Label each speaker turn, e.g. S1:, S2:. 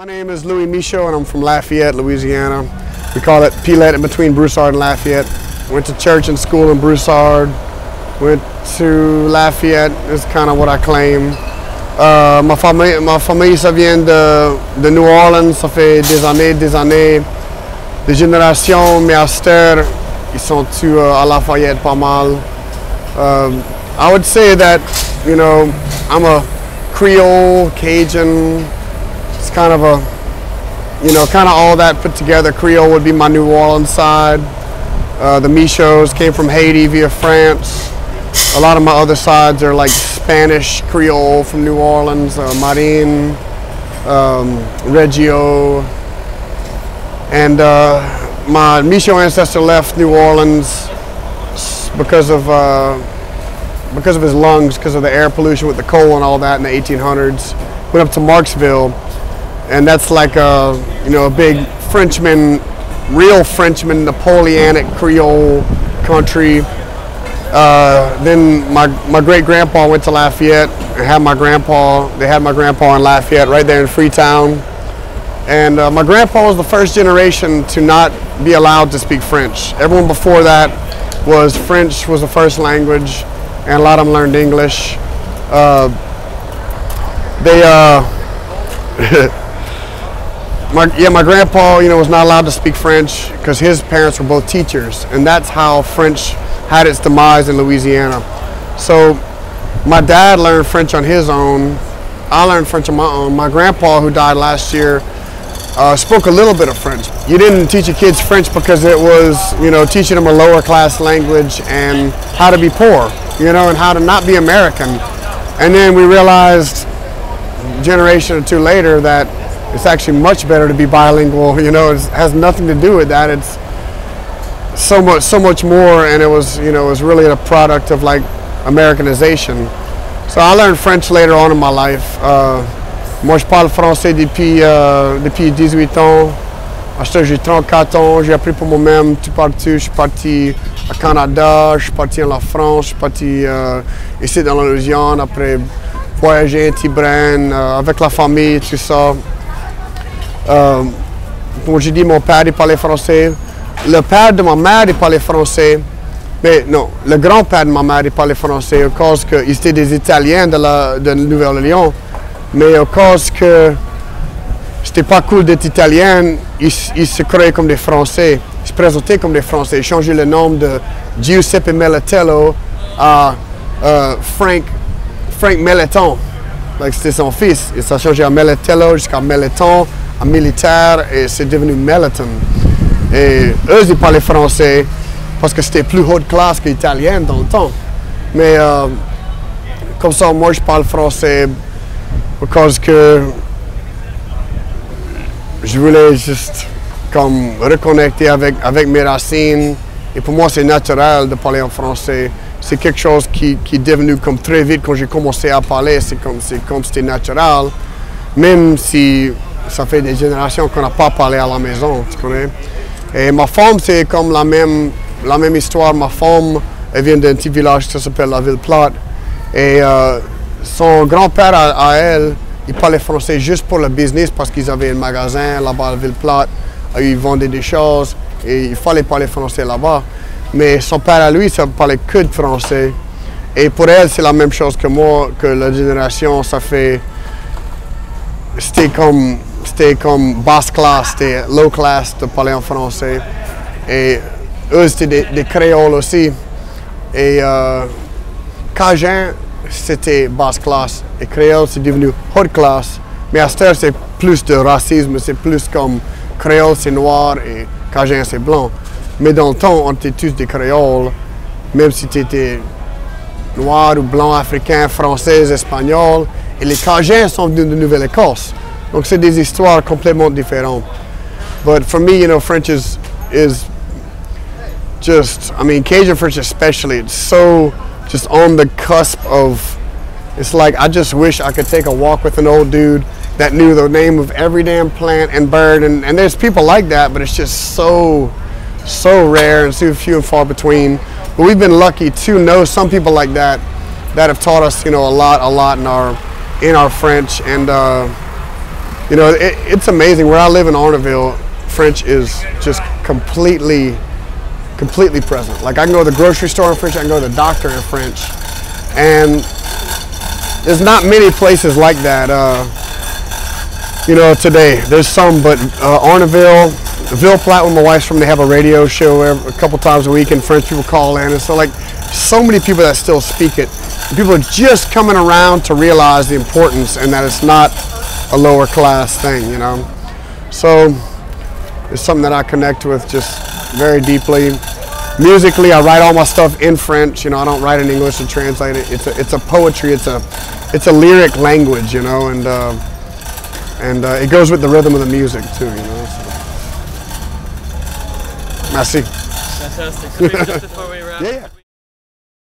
S1: My name is Louis Michot and I'm from Lafayette, Louisiana. We call it Pilette in between Broussard and Lafayette. Went to church and school in Broussard. Went to Lafayette is kind of what I claim. Euh, ma, famille, ma famille, ça vient de, de New Orleans. Ça fait des années, des années, des générations. Mes asters, ils sont tous euh, à Lafayette pas mal. Um, I would say that, you know, I'm a Creole, Cajun. It's kind of a, you know, kind of all that put together. Creole would be my New Orleans side. Uh, the Michots came from Haiti via France. A lot of my other sides are like Spanish Creole from New Orleans, uh, Marin, um, Reggio. And uh, my Michot ancestor left New Orleans because of uh, because of his lungs, because of the air pollution with the coal and all that in the 1800s. Went up to Marksville, and that's like a you know a big Frenchman, real Frenchman, Napoleonic Creole country. Uh, then my, my great grandpa went to Lafayette had my grandpa. They had my grandpa in Lafayette right there in Freetown. And uh, my grandpa was the first generation to not be allowed to speak French. Everyone before that was French was the first language, and a lot of them learned English. Uh, they, uh, my, yeah, my grandpa, you know, was not allowed to speak French because his parents were both teachers, and that's how French had its demise in Louisiana. So my dad learned French on his own. I learned French on my own. My grandpa, who died last year, uh, spoke a little bit of French. You didn't teach your kids French because it was, you know, teaching them a lower class language and how to be poor, you know, and how to not be American. And then we realized generation or two later that it's actually much better to be bilingual. You know, it has nothing to do with that. It's so much, so much more, and it was, you know, it was really a product of like Americanization. So I learned French later on in my life. Uh, moi, je parle français depuis, euh, depuis 18 ans. À j'ai 34 ans, j'ai appris pour moi-même tout partout. Je suis parti au Canada, je suis parti en la France, je suis parti euh, ici dans la Louisiane, après voyager à Tibraine, euh, avec la famille, tout ça. Comme j'ai dit, mon père, il parlait français. Le père de ma mère, il parlait français. Mais non, le grand-père de ma mère, il parlait français à cause qu'ils étaient des Italiens de la Nouvelle-Orléans. Mais à cause que c'était pas cool d'être italien, ils, se croyaient comme des Français. Ils se présentaient comme des Français. Ils changeaient le nom de Giuseppe Melatello à euh, Frank, Frank Melleton. Like, c'était son fils. Et ça changé à Melatello jusqu'à Melleton, à militaire, et c'est devenu Melleton. Et eux, ils parlaient français parce que c'était plus haute classe qu'italien dans le temps. Mais euh, comme ça, moi, je parle français parce que je voulais juste comme reconnecter avec, avec mes racines. Et pour moi, c'est naturel de parler en français. C'est quelque chose qui, qui, est devenu comme très vite quand j'ai commencé à parler. C'est comme c'était naturel. Même si ça fait des générations qu'on n'a pas parlé à la maison, tu connais. Et ma femme, c'est comme la même, la même histoire. Ma femme, elle vient d'un petit village qui s'appelle la Ville Plate. Et euh, son grand-père à, elle, il parlait français juste pour le business parce qu'ils avaient un magasin là-bas à la Ville Plate. Ils vendaient des choses et il fallait parler français là-bas. Mais son père à lui, ça parlait que de français. Et pour elle, c'est la même chose que moi, que la génération, ça fait. C'était comme, c'était comme basse classe, c'était low class de parler en français. Et eux, c'était des, créoles aussi. Et euh, Cajun, c'était basse classe. Et créole, c'est devenu haute classe. Mais à c'est plus de racisme, c'est plus comme créole, c'est noir et Cajun, c'est blanc. Mais dans le temps, on était tous des créoles, même si tu étais noir ou blanc, africain, français, espagnol. Et les Cajuns sont venus de Nouvelle-Écosse. Donc, c'est des histoires complètement différentes. But for me, you know, French is, is just, I mean, Cajun French especially, it's so just on the cusp of, it's like I just wish I could take a walk with an old dude that knew the name of every damn plant and bird. And, and there's people like that, but it's just so, so rare and so few and far between. But we've been lucky to know some people like that that have taught us, you know, a lot, a lot in our, in our French. And uh, you know, it, it's amazing. Where I live in Arnaudville, French is just completely, completely present. Like I can go to the grocery store in French, I can go to the doctor in French, and there's not many places like that. Uh, you know, today there's some, but uh, Arnaudville, Ville Platte, where my wife's from, they have a radio show every, a couple times a week, and French people call in, and so like so many people that still speak it. People are just coming around to realize the importance and that it's not a lower class thing, you know. So it's something that I connect with just very deeply. Musically, I write all my stuff in French. You know, I don't write in English and translate it. It's a, it's a poetry. It's a, it's a lyric language. You know, and uh, and uh, it goes with the rhythm of the music too. You know. So. Merci.
S2: Fantastic. So just before we wrap,
S1: Yeah, yeah.